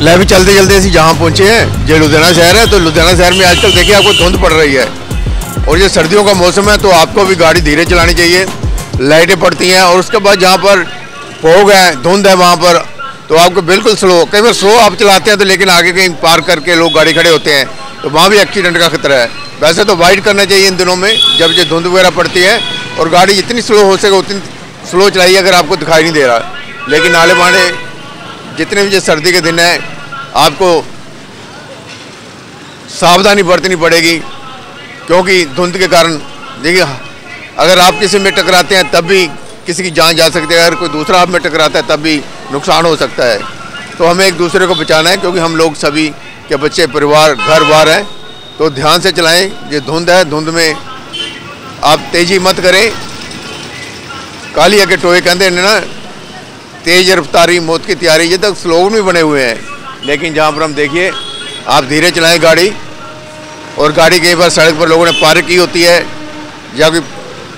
लै भी चलते चलते ऐसी जहाँ पहुँचे हैं। जो लुधियाना शहर है तो लुधियाना शहर में आजकल देखिए आपको धुंध पड़ रही है। और ये सर्दियों का मौसम है तो आपको भी गाड़ी धीरे चलानी चाहिए। लाइटें पड़ती हैं और उसके बाद जहाँ पर फोग है, धुंध है वहाँ पर तो आपको बिल्कुल स्लो कई बार स्लो आप चलाते हैं तो लेकिन आगे कहीं पार करके लोग गाड़ी खड़े होते हैं तो वहाँ भी एक्सीडेंट का खतरा है। वैसे तो वाइड करना चाहिए इन दिनों में, जब जो धुंध वगैरह पड़ती है और गाड़ी जितनी स्लो हो सके, उतनी स्लो चलाइए अगर आपको दिखाई नहीं दे रहा। लेकिन आले माले जितने भी ये सर्दी के दिन हैं, आपको सावधानी बरतनी पड़ेगी, क्योंकि धुंध के कारण, देखिए, अगर आप किसी में टकराते हैं, तब भी किसी की जान जा सकती है, अगर कोई दूसरा आप में टकराता है, तब भी नुकसान हो सकता है। तो हमें एक दूसरे को बचाना है, क्योंकि हम लोग सभी के बच्चे, परिवार घर बार हैं तो ध्यान से चलाएँ, ये धुंध है, धुंध में आप तेज़ी मत करें। काली अगे टोए, कहते हैं ना तेज रफ्तारी, मौत की तैयारी, ये तक स्लोगन भी बने हुए हैं। लेकिन जहाँ पर हम देखिए, आप धीरे चलाएँ गाड़ी, और गाड़ी कई बार सड़क पर लोगों ने पार्क की होती है। या कोई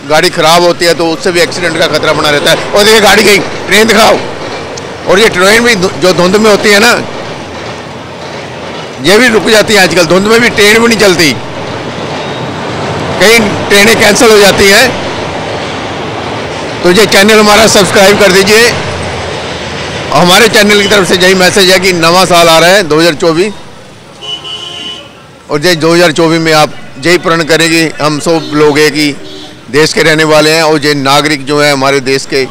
गाड़ी खराब होती है तो उससे भी एक्सीडेंट का खतरा बना रहता है। और देखिए गाड़ी गई, ट्रेन दिखाओ। और ये ट्रेन भी जो धुंध में होती है ना, ये भी रुक जाती है आजकल। धुंध में भी ट्रेन भी नहीं चलती। कई ट्रेनें कैंसिल हो जाती हैं। तो ये चैनल हमारा सब्सक्राइब कर दीजिए। हमारे चैनल की तरफ़ से यही मैसेज है कि नवा साल आ रहा है 2024 और ये 2024 में आप यही प्रण करें हम सब लोग एक ही देश के रहने वाले हैं और ये नागरिक जो हैं हमारे देश के,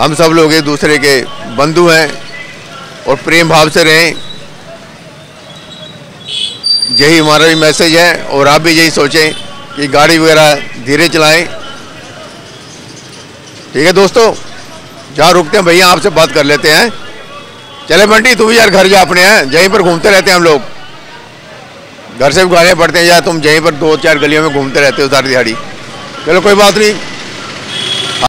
हम सब लोग एक दूसरे के बंधु हैं और प्रेम भाव से रहें। यही हमारा भी मैसेज है और आप भी यही सोचें कि गाड़ी वगैरह धीरे चलाएँ। ठीक है दोस्तों? जहाँ रुकते हैं, भैया आपसे बात कर लेते हैं। चले बंटी, तू भी यार घर जा अपने, हैं। यहीं पर घूमते रहते हैं हम लोग। घर से भी गाड़ियाँ पड़ते हैं, या तुम यहीं पर दो चार गलियों में घूमते रहते हो सारी दिहाड़ी। चलो, कोई बात नहीं।